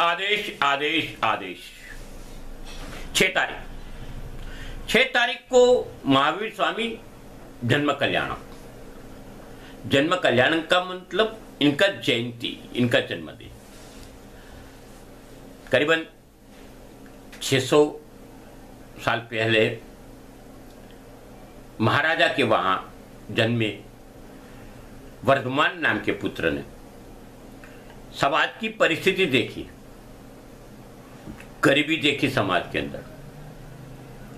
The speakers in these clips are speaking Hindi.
आदेश आदेश आदेश। छह तारीख। छह तारीख को महावीर स्वामी जन्म कल्याण जन्म कल्याण का मतलब इनका जयंती, इनका जन्मदिन। करीबन 600 साल पहले महाराजा के वहाँ जन्मे वर्धमान नाम के पुत्र ने। समाज की परिस्थिति देखी। गरीबी देखी समाज के अंदर,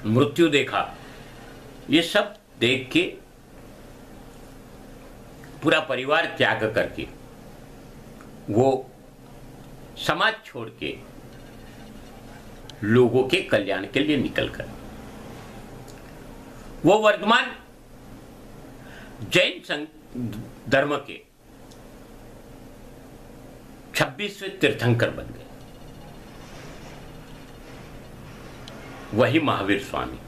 मृत्यु देखा, ये सब देख के पूरा परिवार त्याग करके, वो समाज छोड़ के लोगों के कल्याण के लिए निकल कर। वो वर्तमान जैन संघ धर्म के 26वें तीर्थंकर बन गए। वही महावीर स्वामी।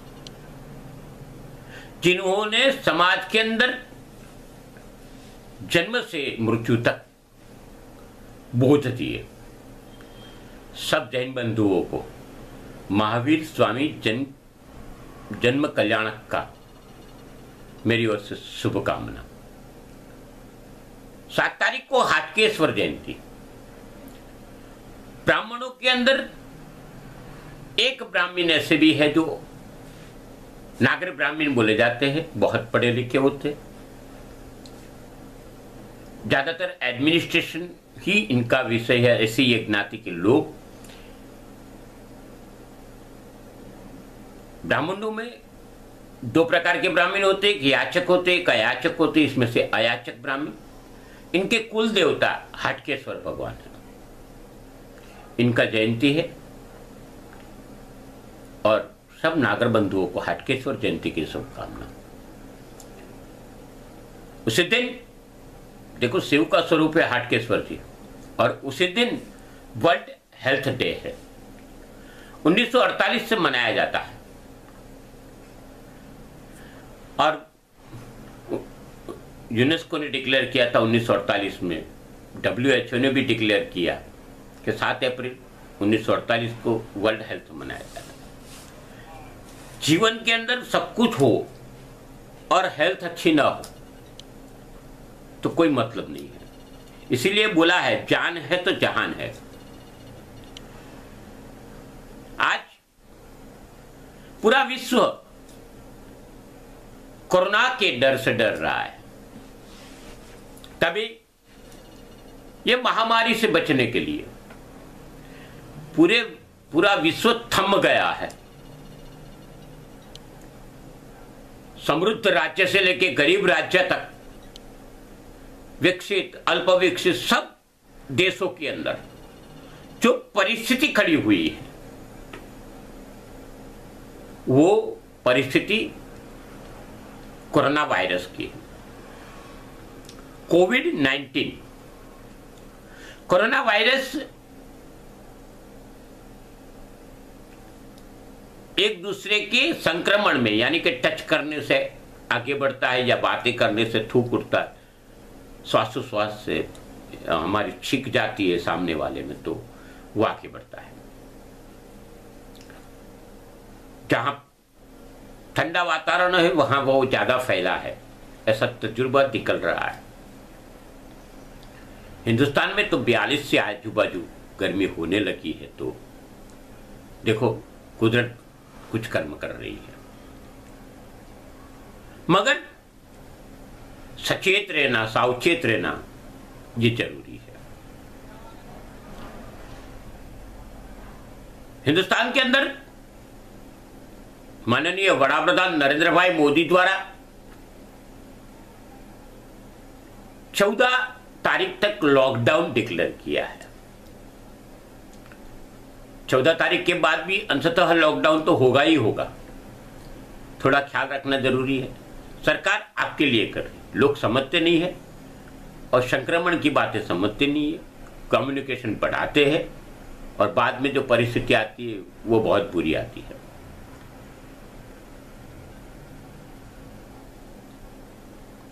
जिन्होंने समाज के अंदर जन्म से मृत्यु तक बोध दिए, सब जैन बंधुओं को महावीर स्वामी जन, जन्म कल्याणक का मेरी ओर से शुभकामना। सात तारीख को हाटकेश्वर जयंती। ब्राह्मणों के अंदर एक ब्राह्मण ऐसे भी है जो नागर ब्राह्मण बोले जाते हैं, बहुत पढ़े लिखे होते ज़्यादातर एडमिनिस्ट्रेशन ही इनका विषय है, ऐसे ही एक ज्ञाति के लोग। ब्राह्मणों में दो प्रकार के ब्राह्मण होते एक याचक होते एक अयाचक होते इसमें से अयाचक ब्राह्मण। इनके कुल देवता हटकेश्वर भगवान है। इनका जयंती है। और सब नागर बंधुओं को हटकेश्वर जयंती की शुभकामना। उसी दिन, देखो शिव का स्वरूप है हाटकेश्वर जी, और उसी दिन वर्ल्ड हेल्थ डे है। 1948 से मनाया जाता है। और यूनेस्को ने डिक्लेयर किया था 1948 में डब्ल्यूएचओ ने भी डिक्लेयर किया कि 7 अप्रैल 1948 को वर्ल्ड हेल्थ मनाया जाता है। जीवन के अंदर सब कुछ हो और हेल्थ अच्छी ना हो तो कोई मतलब नहीं है। इसीलिए बोला है, जान है तो जहान है। आज पूरा विश्व कोरोना के डर से डर रहा है। तभी यह महामारी से बचने के लिए पूरे, पूरा विश्व थम गया है। समृद्ध राज्य से लेके गरीब राज्य तक, विकसित अल्प विकसित सब देशों के अंदर जो परिस्थिति खड़ी हुई है, वो परिस्थिति कोरोना वायरस की कोविड 19 कोरोना वायरस एक दूसरे के संक्रमण में, यानी कि टच करने से आगे बढ़ता है या बातें करने से थूक उठता है। श्वासोश्वास से हमारी छिक जाती है सामने वाले में तो वो आगे बढ़ता है। जहाँ ठंडा वातावरण है, वहाँ वो ज़्यादा फैला है। ऐसा तजुर्बा निकल रहा है। हिंदुस्तान में तो बयालीस से आजू बाजू गर्मी होने लगी है तो। देखो, कुदरत कुछ कर्म कर रही है। मगर सचेत रहना, सावचेत रहना ये ज़रूरी है। हिंदुस्तान के अंदर माननीय वडाप्रधान नरेंद्र भाई मोदी द्वारा चौदह तारीख तक लॉकडाउन डिक्लेयर किया है। चौदह तारीख के बाद भी अंशतः लॉकडाउन तो होगा ही होगा। थोड़ा ख्याल रखना ज़रूरी है। सरकार आपके लिए कर रही लोग समझते नहीं है और संक्रमण की बातें समझते नहीं है। कम्युनिकेशन बढ़ाते हैं और बाद में जो परिस्थिति आती है, वो बहुत बुरी आती है।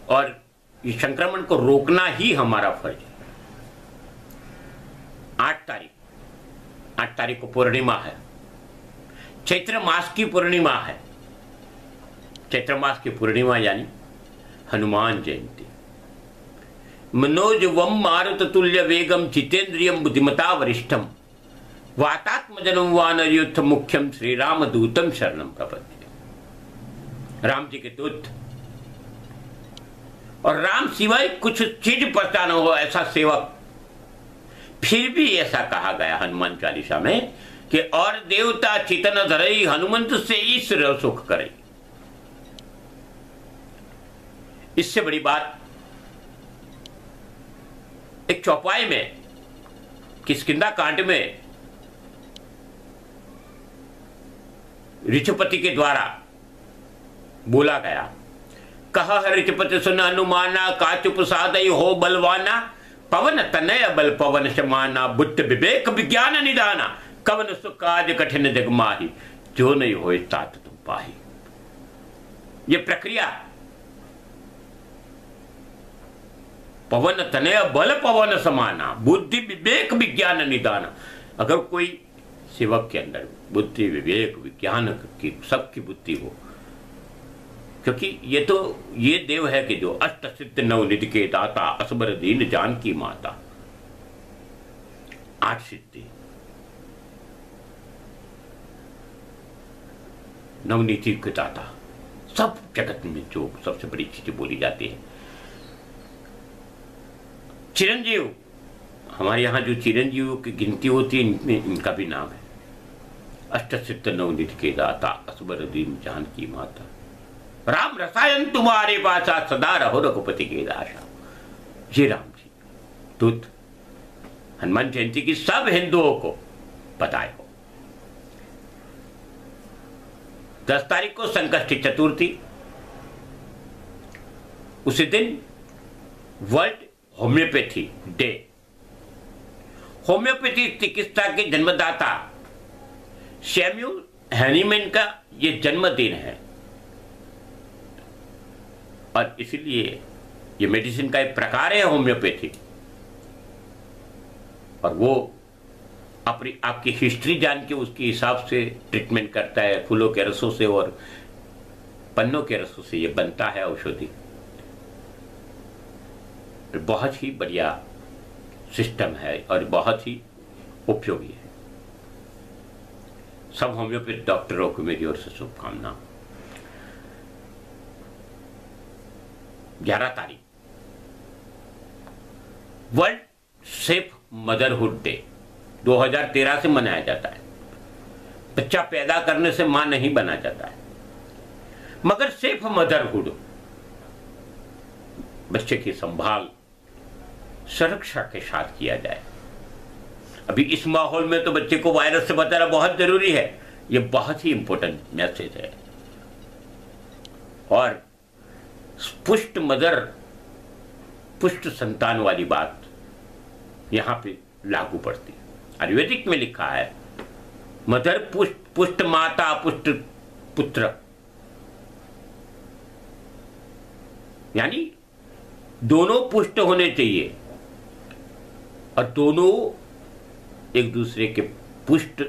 और इस संक्रमण को रोकना ही हमारा फ़र्ज़ है। आठ तारीख को पूर्णिमा है। चैत्र मास की पूर्णिमा है। चैत्र मास की पूर्णिमा यानी हनुमान जयंती। मनोज वम मारुत तुल्य वेगम जितेंद्रियम बुद्धिमता वरिष्ठम वातात्म वातात्मजनम वानरयुद्ध मुख्यम श्री राम दूतम शरणम प्रपद्य। राम जी के दूत। और राम सिवाय कुछ चीज़ पता न हो, ऐसा सेवक फिर भी ऐसा कहा गया हनुमान चालीसा में कि और देवता चितन धरई, हनुमंत से ईश्वर सुख करे। इससे बड़ी बात, एक चौपाई में किसकिंदा कांड में ऋचपति के द्वारा बोला गया, कहा ऋचपति सुन अनुमाना का चुप सादय हो बलवाना। पवन तनय बल पवन समाना बुद्ध विवेक विज्ञान निदाना। कवन सुकाज कठिन जगमाही जो नहीं हो तात तुम पाही। ये प्रक्रिया। पवन तनय बल पवन समाना, बुद्धि विवेक विज्ञान निदान। अगर कोई सेवक के अंदर बुद्धि विवेक विज्ञान की सबकी बुद्धि हो क्योंकि ये तो ये देव है कि जो अष्ट सिद्ध नवनिधि के दाता, असबर दीन जान की माता। आठ सिद्धि। नवनीति के दाता। सब जगत में जो सबसे बड़ी चीज़ें बोली जाती है। चिरंजीव। हमारे यहाँ जो चिरंजीव की गिनती होती है, इनमें इनका भी नाम है। अष्ट सिद्ध नवनिधि के दाता, असबर दीन जान की माता। राम रसायन तुम्हारे पास सदा रहो रघुपति की आशा ये राम जी, दूत, हनुमान जयंती की सब हिंदुओं को बताए हो। दस तारीख को संकष्टी चतुर्थी, उसी दिन वर्ल्ड होम्योपैथी डे। होम्योपैथी चिकित्सा के जन्मदाता सैम्यूल हैनीमैन का ये जन्मदिन है। और इसलिए ये मेडिसिन का एक प्रकार है होम्योपैथी। और वो अपनी आपकी हिस्ट्री जान के उसके हिसाब से ट्रीटमेंट करता है, फूलों के रसों से और पन्नों के रसों से ये बनता है औषधि। बहुत ही बढ़िया सिस्टम है और बहुत ही उपयोगी है। सब होम्योपैथ डॉक्टरों को मेरी ओर से शुभकामना ग्यारह तारीख। वर्ल्ड सेफ़ मदरहुड डे 2013 से मनाया जाता है। बच्चा पैदा करने से माँ नहीं बना जाता है। मगर सेफ़ मदरहुड, बच्चे की संभाल, सुरक्षा के साथ किया जाए। अभी इस माहौल में तो बच्चे को वायरस से बचाना बहुत ज़रूरी है। ये बहुत ही इंपॉर्टेंट मैसेज है। और पुष्ट मदर, पुष्ट संतान वाली बात यहाँ पे लागू पड़ती है। आयुर्वेदिक में लिखा है, मदर पुष्ट पुष्ट माता, पुष्ट पुत्र। यानी दोनों पुष्ट होने चाहिए और दोनों एक दूसरे के पुष्ट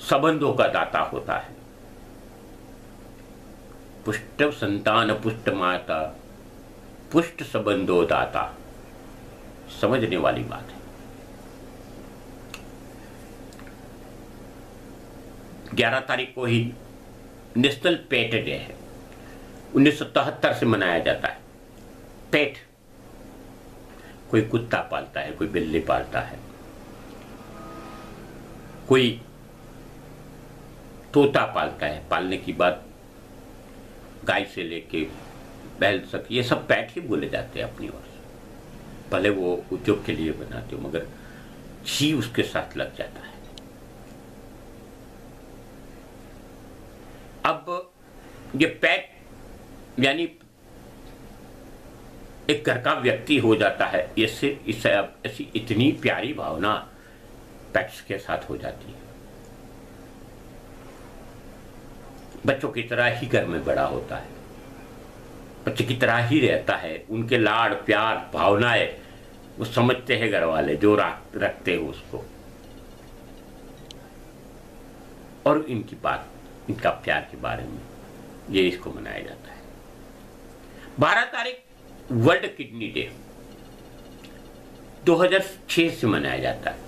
संबंधों का दाता होता है। पुष्ट संतान, पुष्ट माता, पुष्ट संबंधो दाता। समझने वाली बात है। ग्यारह तारीख को ही नेशनल पेट डे है। उन्नीस से मनाया जाता है। पेट, कोई कुत्ता पालता है, कोई बिल्ली पालता है, कोई तोता पालता है। पालने की बात गाय से लेके बैल तक, ये सब पैट ही बोले जाते हैं अपनी ओर से। भले वो उद्योग के लिए बनाते हो, मगर जी उसके साथ लग जाता है। अब ये पैट, यानी एक घर का व्यक्ति हो जाता है, इससे इससे ऐसी इतनी प्यारी भावना पैट्स के साथ हो जाती है। बच्चों की तरह ही घर में बड़ा होता है। बच्चे की तरह ही रहता है। उनके लाड़, प्यार, भावनाएँ, वो समझते हैं घर वाले, जो रखते हैं उसको। और इनकी बात, इनका प्यार के बारे में, ये इसको मनाया जाता है। बारह तारीख, वर्ल्ड किडनी डे। 2006 से मनाया जाता है।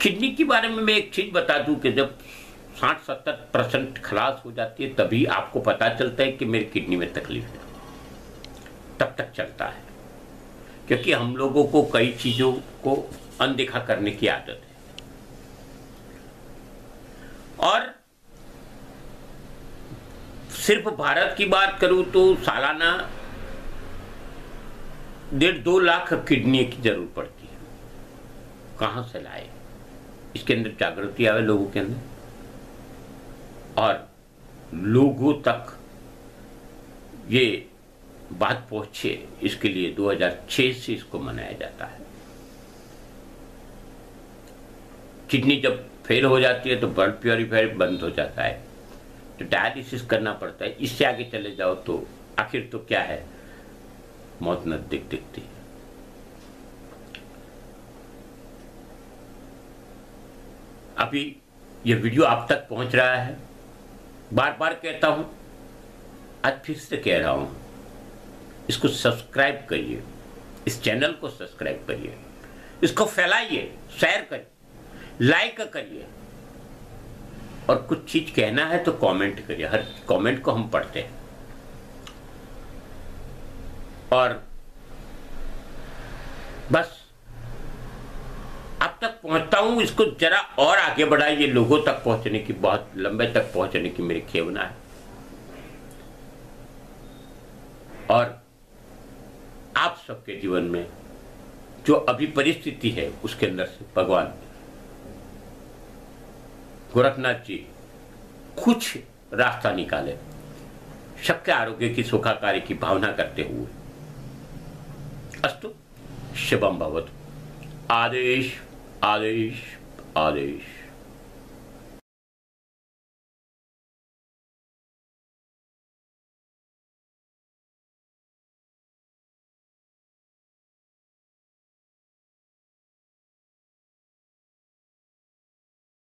किडनी के बारे में मैं एक चीज़ बता दूँ कि जब साठ सत्तर परसेंट खलास हो जाती है, तभी आपको पता चलता है कि मेरी किडनी में तकलीफ़ है। तब तक चलता है। क्योंकि हम लोगों को कई चीज़ों को अनदेखा करने की आदत है। और सिर्फ़ भारत की बात करूँ तो सालाना डेढ़ दो लाख किडनी की ज़रूरत पड़ती है। कहाँ से लाए? इसके अंदर जागृति आवे लोगों के अंदर? और लोगों तक ये बात पहुँचे, इसके लिए 2006 से इसको मनाया जाता है। किडनी जब फेल हो जाती है तो ब्लड प्योरीफायर बंद हो जाता है तो डायलिसिस करना पड़ता है। इससे आगे चले जाओ तो आखिर तो क्या है? मौत नज़दीक दिखती है। अभी ये वीडियो आप तक पहुँच रहा है। बार बार कहता हूँ, आज फिर से कह रहा हूँ, इसको सब्सक्राइब करिए, इस चैनल को सब्सक्राइब करिए, इसको फैलाइए शेयर करिए लाइक करिए। और कुछ चीज़ कहना है तो कमेंट करिए, हर कमेंट को हम पढ़ते हैं। और बस अब तक पहुँचता हूँ, इसको जरा और आगे बढ़ाइए लोगों तक पहुँचने की बहुत, लंबे तक पहुँचने की मेरी खेवना है। और आप सबके जीवन में जो अभी परिस्थिति है, उसके अंदर से भगवान गोरखनाथ जी कुछ रास्ता निकाले, सबके आरोग्य की, सुखाकारी की भावना करते हुए। अस्तु शिवम भवत। आदेश। आदेश आदेश